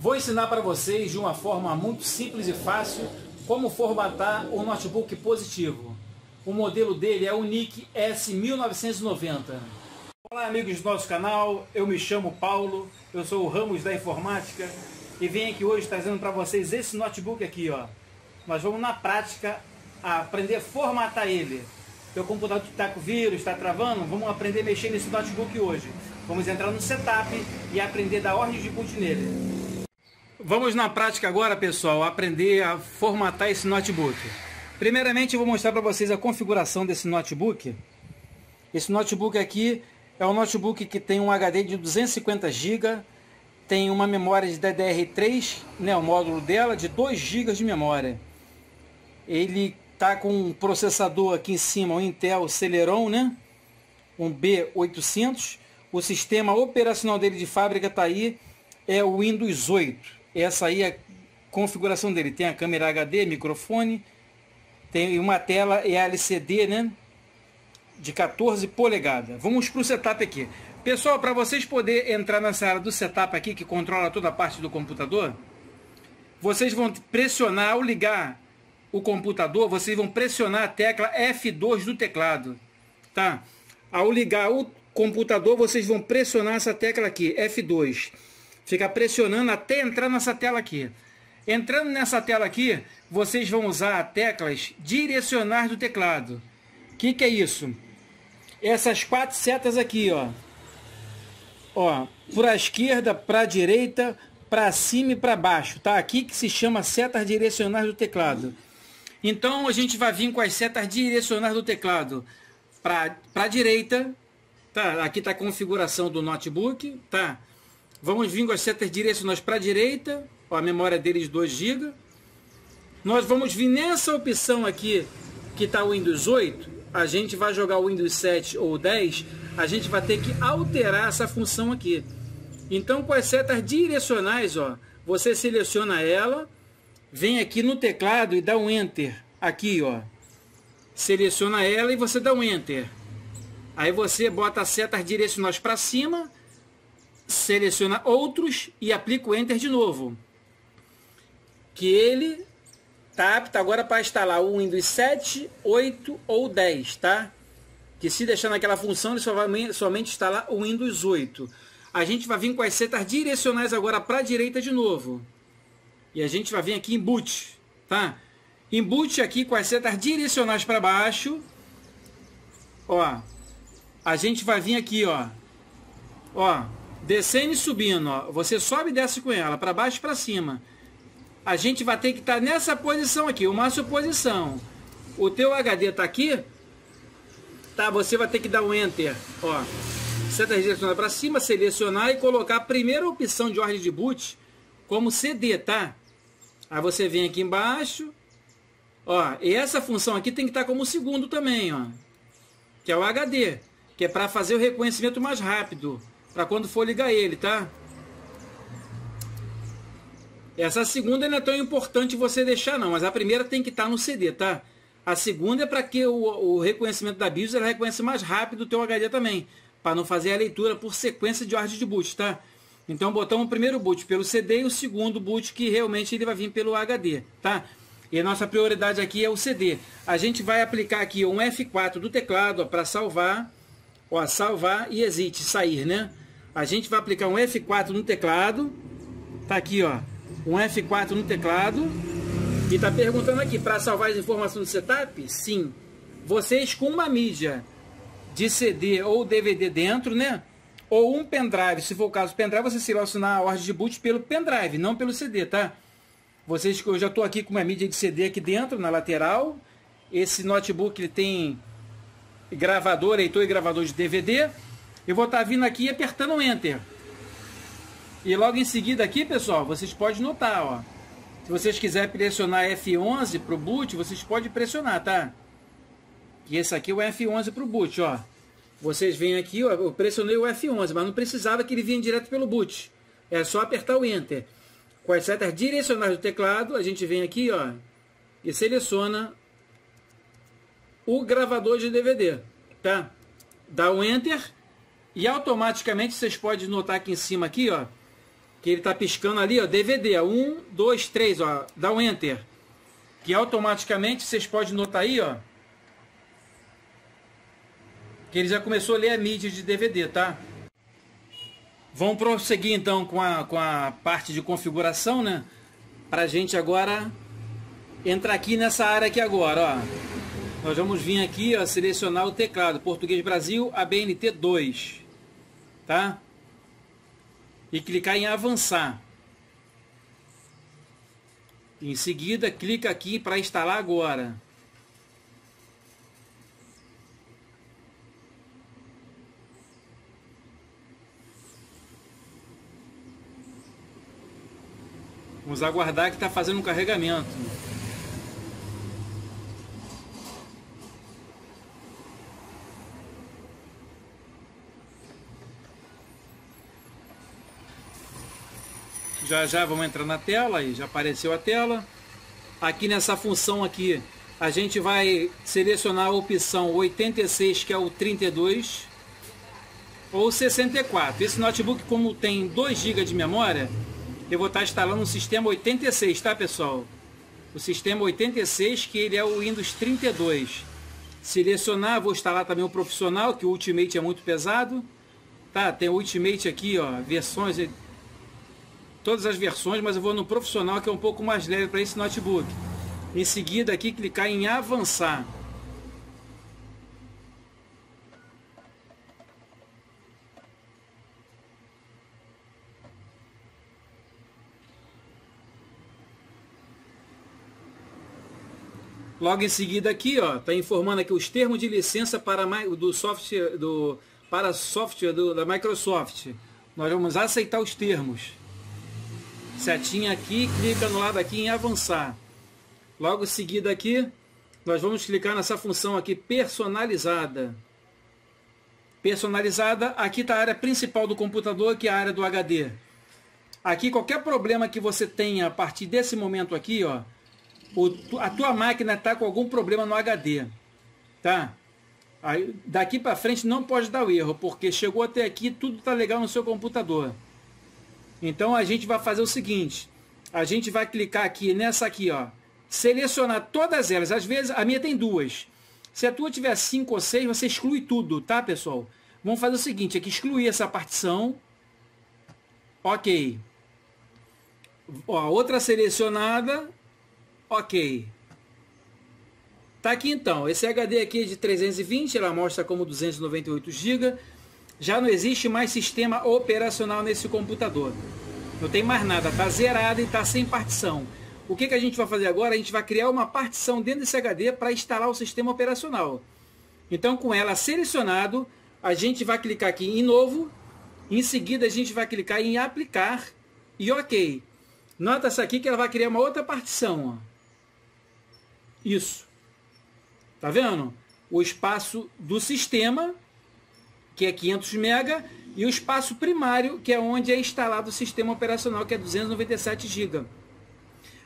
Vou ensinar para vocês de uma forma muito simples e fácil como formatar o notebook positivo. O modelo dele é o NIC S1990. Olá amigos do nosso canal, eu me chamo Paulo, eu sou o Ramos da Informática e venho aqui hoje trazendo para vocês esse notebook aqui. ó. Nós vamos na prática aprender a formatar ele. Teu computador está com vírus, está travando, vamos aprender a mexer nesse notebook hoje. Vamos entrar no setup e aprender da ordem de boot nele. Vamos na prática agora, pessoal, aprender a formatar esse notebook. Primeiramente, eu vou mostrar para vocês a configuração desse notebook. Esse notebook aqui é um notebook que tem um HD de 250 GB, tem uma memória de DDR3, né, o módulo dela, de 2 GB de memória. Ele tá com um processador aqui em cima, um Intel Celeron, né, um B800. O sistema operacional dele de fábrica está aí, é o Windows 8. Essa aí é a configuração dele. Tem a câmera HD, microfone, tem uma tela LCD, né? De 14 polegadas. Vamos para o setup aqui. Pessoal, para vocês poderem entrar nessa área do setup aqui, que controla toda a parte do computador, vocês vão pressionar, ao ligar o computador, vocês vão pressionar a tecla F2 do teclado. Tá? Ao ligar o computador, vocês vão pressionar essa tecla aqui, F2. Fica pressionando até entrar nessa tela aqui. Entrando nessa tela aqui, vocês vão usar teclas direcionais do teclado. O que, que é isso? Essas quatro setas aqui, ó. Ó, para a esquerda, para a direita, para cima e para baixo. Tá aqui que se chama setas direcionais do teclado. Então a gente vai vir com as setas direcionais do teclado para a direita. Tá, aqui está a configuração do notebook, tá? Vamos vir com as setas direcionais para a direita, ó, a memória dele de 2 GB. Nós vamos vir nessa opção aqui, que está o Windows 8, a gente vai jogar o Windows 7 ou 10, a gente vai ter que alterar essa função aqui. Então, com as setas direcionais, ó, você seleciona ela, vem aqui no teclado e dá um Enter. Aqui, ó. Seleciona ela e você dá um Enter. Aí você bota as setas direcionais para cima seleciona outros e aplica o Enter de novo. Que ele está apto agora para instalar o Windows 7, 8 ou 10, tá? Que se deixar naquela função, ele só vai somente instalar o Windows 8. A gente vai vir com as setas direcionais agora para a direita de novo. E a gente vai vir aqui em boot, tá? Em boot aqui com as setas direcionais para baixo. Ó, a gente vai vir aqui, ó. Ó, Descendo e subindo, ó. Você sobe e desce com ela, para baixo e para cima. A gente vai ter que estar tá nessa posição aqui, uma suposição. O teu HD está aqui, tá? Você vai ter que dar um Enter, ó. Seta direcionada para cima, selecionar e colocar a primeira opção de ordem de boot como CD, tá? Aí você vem aqui embaixo, ó. E essa função aqui tem que estar tá como segundo também, ó. Que é o HD, que é para fazer o reconhecimento mais rápido para quando for ligar ele, tá? Essa segunda não é tão importante você deixar não, mas a primeira tem que estar tá no CD, tá? A segunda é para que o, o, reconhecimento da BIOS ela reconheça mais rápido o teu HD também, para não fazer a leitura por sequência de ordem de boot, tá? Então botamos o primeiro boot pelo CD e o segundo boot que realmente ele vai vir pelo HD, tá? E a nossa prioridade aqui é o CD. A gente vai aplicar aqui um F4 do teclado para salvar, ó, salvar e exit, sair, né? A gente vai aplicar um F4 no teclado. Tá aqui, ó. Um F4 no teclado. E tá perguntando aqui, para salvar as informações do setup? Sim. Vocês com uma mídia de CD ou DVD dentro, né? Ou um pendrive, se for o caso pendrive, você selecionar a ordem de boot pelo pendrive, não pelo CD, tá? Vocês, eu já estou aqui com uma mídia de CD aqui dentro, na lateral. Esse notebook ele tem gravador, leitor e gravador de DVD eu vou estar tá vindo aqui apertando o Enter. E logo em seguida aqui, pessoal, vocês podem notar, ó. Se vocês quiserem pressionar F11 para o boot, vocês podem pressionar, tá? E esse aqui é o F11 para o boot, ó. Vocês vêm aqui, ó, eu pressionei o F11, mas não precisava que ele vinha direto pelo boot. É só apertar o Enter. Com as setas direcionais do teclado, a gente vem aqui, ó, e seleciona o gravador de DVD, tá? Dá o Enter e automaticamente vocês podem notar aqui em cima aqui, ó, que ele está piscando ali, ó, DVD, um, dois, três, ó, dá um Enter, que automaticamente vocês podem notar aí, ó, que ele já começou a ler a mídia de DVD, tá? Vamos prosseguir então com a, com a parte de configuração, né? Para a gente agora entrar aqui nessa área aqui agora, ó. Nós vamos vir aqui, ó, selecionar o teclado Português Brasil ABNT 2, tá? E clicar em avançar. Em seguida, clica aqui para instalar agora. Vamos aguardar que está fazendo um carregamento. Já já vamos entrar na tela, aí já apareceu a tela. Aqui nessa função aqui, a gente vai selecionar a opção 86, que é o 32, ou 64. Esse notebook, como tem 2 GB de memória, eu vou estar instalando um sistema 86, tá pessoal? O sistema 86, que ele é o Windows 32. Selecionar, vou instalar também o profissional, que o Ultimate é muito pesado. Tá, tem o Ultimate aqui, ó, versões, todas as versões, mas eu vou no profissional, que é um pouco mais leve para esse notebook. Em seguida aqui, clicar em avançar. Logo em seguida aqui, ó, tá informando aqui os termos de licença para do software do para software do, da Microsoft. Nós vamos aceitar os termos. Setinha aqui, clica no lado aqui em avançar. Logo em seguida aqui, nós vamos clicar nessa função aqui personalizada. Personalizada, aqui está a área principal do computador, que é a área do HD. Aqui qualquer problema que você tenha a partir desse momento aqui, ó, a tua máquina está com algum problema no HD, tá? Aí, daqui para frente não pode dar erro, porque chegou até aqui, tudo está legal no seu computador. Então a gente vai fazer o seguinte, a gente vai clicar aqui nessa aqui, ó, selecionar todas elas. Às vezes a minha tem duas. Se a tua tiver cinco ou seis, você exclui tudo, tá, pessoal? Vamos fazer o seguinte, aqui excluir essa partição. Ok. Ó, outra selecionada, Ok. Tá aqui então, esse HD aqui é de 320, ela mostra como 298 GB. Já não existe mais sistema operacional nesse computador. Não tem mais nada, tá zerado e tá sem partição. O que, que a gente vai fazer agora? A gente vai criar uma partição dentro desse HD para instalar o sistema operacional. Então, com ela selecionado, a gente vai clicar aqui em novo. Em seguida, a gente vai clicar em aplicar e ok. Nota-se aqui que ela vai criar uma outra partição. Ó isso. Tá vendo? O espaço do sistema, que é 500 MB, e o espaço primário, que é onde é instalado o sistema operacional, que é 297 GB.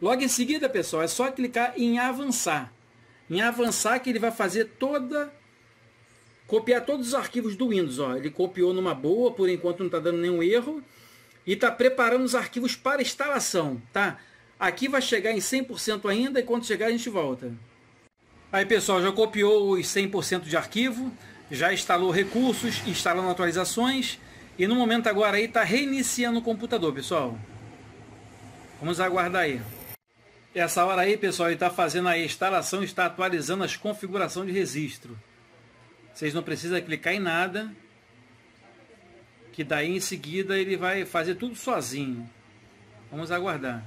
Logo em seguida, pessoal, é só clicar em avançar. Em avançar que ele vai fazer toda copiar todos os arquivos do Windows, ó. Ele copiou numa boa, por enquanto não está dando nenhum erro e está preparando os arquivos para instalação, tá? Aqui vai chegar em 100% ainda e quando chegar a gente volta. Aí pessoal, já copiou os 100% de arquivo, já instalou recursos, instalando atualizações e no momento agora aí está reiniciando o computador, pessoal. Vamos aguardar aí. Essa hora aí, pessoal, ele está fazendo a instalação, está atualizando as configurações de registro. Vocês não precisam clicar em nada, que daí em seguida ele vai fazer tudo sozinho. Vamos aguardar.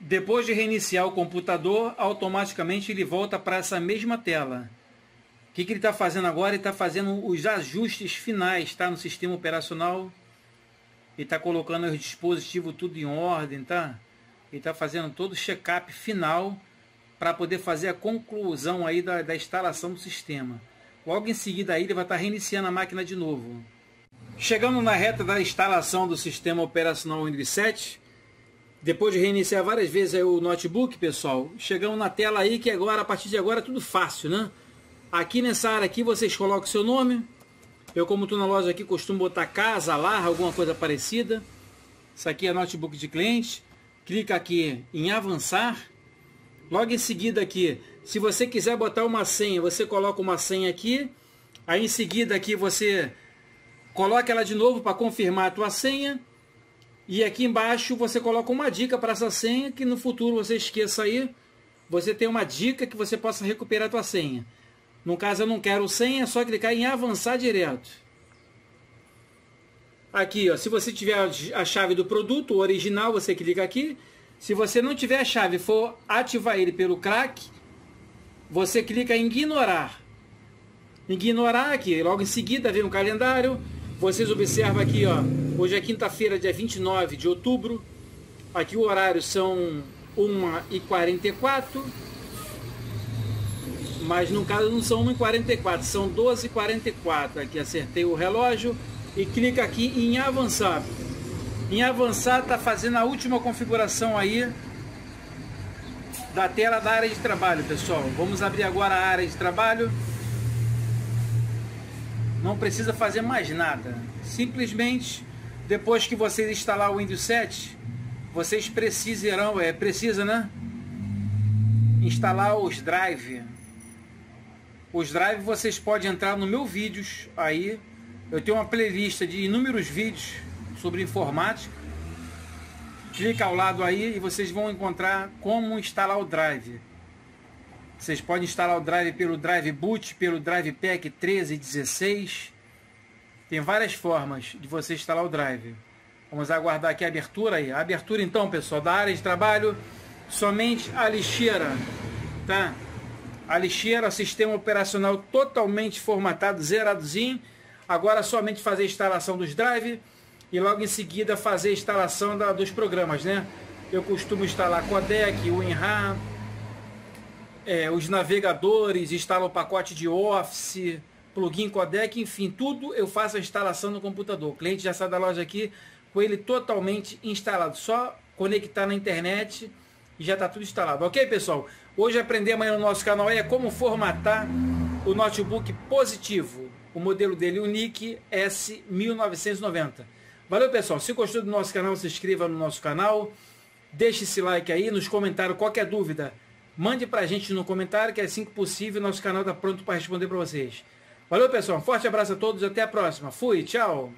Depois de reiniciar o computador, automaticamente ele volta para essa mesma tela. Que, que ele está fazendo agora? Ele está fazendo os ajustes finais tá? no sistema operacional. Ele está colocando os dispositivos tudo em ordem, tá? Ele está fazendo todo o check-up final para poder fazer a conclusão aí da, da instalação do sistema. Logo em seguida aí ele vai estar tá reiniciando a máquina de novo. Chegando na reta da instalação do sistema operacional Windows 7, depois de reiniciar várias vezes o notebook, pessoal, chegamos na tela aí que agora, a partir de agora, é tudo fácil, né? Aqui nessa área aqui, vocês colocam seu nome. Eu, como estou na loja aqui, costumo botar casa, lar, alguma coisa parecida. Isso aqui é notebook de cliente. Clica aqui em avançar. Logo em seguida aqui, se você quiser botar uma senha, você coloca uma senha aqui. Aí em seguida aqui você coloca ela de novo para confirmar a tua senha. E aqui embaixo você coloca uma dica para essa senha que no futuro você esqueça aí. Você tem uma dica que você possa recuperar a tua senha. No caso eu não quero senha, é só clicar em avançar direto. Aqui, ó, se você tiver a chave do produto original, você clica aqui. Se você não tiver a chave for ativar ele pelo crack, você clica em ignorar. Ignorar aqui, logo em seguida vem um calendário. Vocês observam aqui, ó, hoje é quinta-feira, dia 29 de outubro. Aqui o horário são 1h44. Mas no caso não são 1h44, são 12h44. Aqui acertei o relógio e clica aqui em avançar. Em avançar está fazendo a última configuração aí da tela da área de trabalho, pessoal. Vamos abrir agora a área de trabalho. Não precisa fazer mais nada. Simplesmente, depois que vocês instalar o Windows 7, vocês precisarão, é, precisa, né? Instalar os drive. Os drive vocês podem entrar no meu vídeos aí. Eu tenho uma playlist de inúmeros vídeos sobre informática. Clica ao lado aí e vocês vão encontrar como instalar o Drive. Vocês podem instalar o Drive pelo Drive Boot, pelo Drive Pack 13 e 16. Tem várias formas de você instalar o Drive. Vamos aguardar aqui a abertura aí. A abertura então, pessoal, da área de trabalho, somente a lixeira, tá? A lixeira, sistema operacional totalmente formatado, zeradozinho. Agora somente fazer a instalação dos drive e logo em seguida fazer a instalação da, dos programas, né? Eu costumo instalar Codec, WinRAR, é, os navegadores, instalo o pacote de Office, plugin Codec, enfim, tudo eu faço a instalação no computador. O cliente já sai da loja aqui com ele totalmente instalado, só conectar na internet e já está tudo instalado. Ok, pessoal? Hoje aprendemos aí no nosso canal é como formatar o notebook positivo, o modelo dele, o NIC S1990. Valeu, pessoal. Se gostou do nosso canal, se inscreva no nosso canal. Deixe esse like aí, nos comentários qualquer dúvida. Mande pra gente no comentário, que assim que possível, nosso canal está pronto para responder para vocês. Valeu, pessoal. Um forte abraço a todos. Até a próxima. Fui. Tchau.